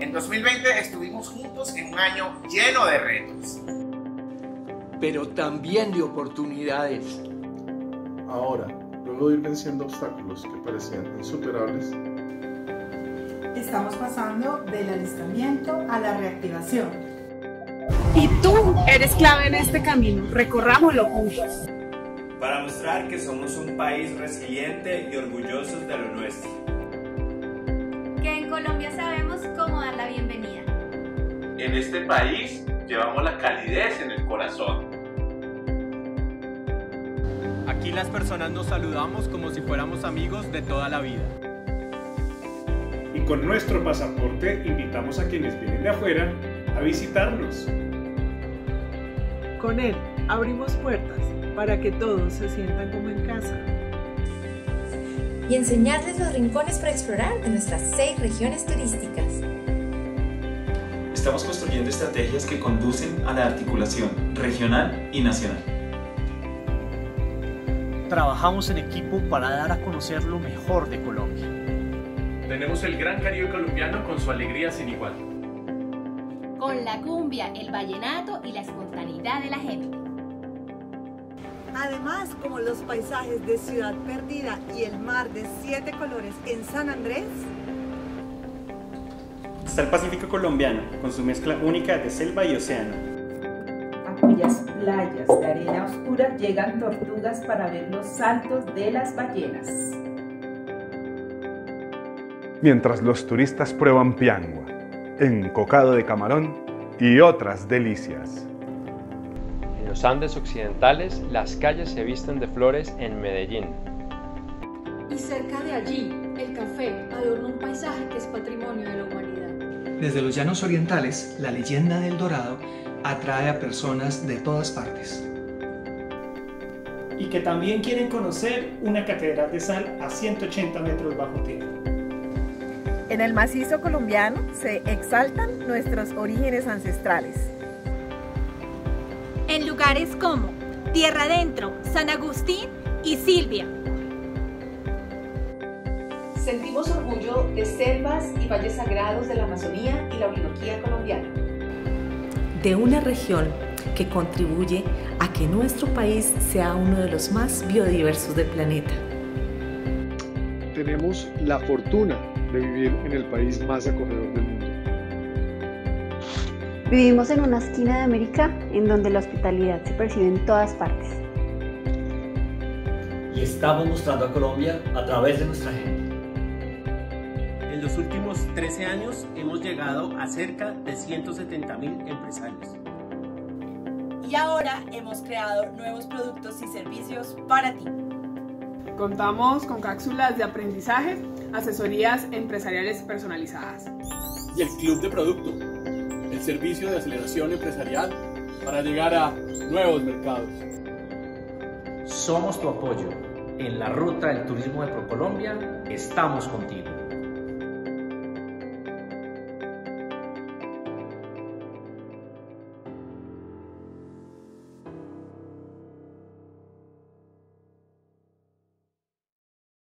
En 2020 estuvimos juntos en un año lleno de retos. Pero también de oportunidades. Ahora, luego de ir venciendo obstáculos que parecían insuperables, estamos pasando del alistamiento a la reactivación. Y tú eres clave en este camino. Recorrámoslo juntos. Para mostrar que somos un país resiliente y orgullosos de lo nuestro. Que en Colombia sabemos cómo. En este país llevamos la calidez en el corazón. Aquí las personas nos saludamos como si fuéramos amigos de toda la vida. Y con nuestro pasaporte invitamos a quienes vienen de afuera a visitarnos. Con él abrimos puertas para que todos se sientan como en casa. Y enseñarles los rincones para explorar de nuestras seis regiones turísticas. Estamos construyendo estrategias que conducen a la articulación regional y nacional. Trabajamos en equipo para dar a conocer lo mejor de Colombia. Tenemos el Gran Caribe colombiano con su alegría sin igual. Con la cumbia, el vallenato y la espontaneidad de la gente. Además, como los paisajes de Ciudad Perdida y el mar de siete colores en San Andrés, está el Pacífico colombiano, con su mezcla única de selva y océano. A cuyas playas de arena oscura llegan tortugas para ver los saltos de las ballenas. Mientras los turistas prueban piangua, encocado de camarón y otras delicias. En los Andes occidentales, las calles se visten de flores en Medellín. Y cerca de allí, el café adorna un paisaje que es patrimonio de la humanidad. Desde los llanos orientales, la leyenda del Dorado atrae a personas de todas partes. Y que también quieren conocer una catedral de sal a 180 metros bajo tierra. En el macizo colombiano se exaltan nuestros orígenes ancestrales. En lugares como Tierra Adentro, San Agustín y Silvia. Sentimos orgullo de selvas y valles sagrados de la Amazonía y la Orinoquía colombiana. De una región que contribuye a que nuestro país sea uno de los más biodiversos del planeta. Tenemos la fortuna de vivir en el país más acogedor del mundo. Vivimos en una esquina de América en donde la hospitalidad se percibe en todas partes. Y estamos mostrando a Colombia a través de nuestra gente. En los últimos 13 años hemos llegado a cerca de 170 mil empresarios. Y ahora hemos creado nuevos productos y servicios para ti. Contamos con cápsulas de aprendizaje, asesorías empresariales personalizadas. Y el Club de Producto, el servicio de aceleración empresarial para llegar a nuevos mercados. Somos tu apoyo. En la ruta del turismo de ProColombia estamos contigo.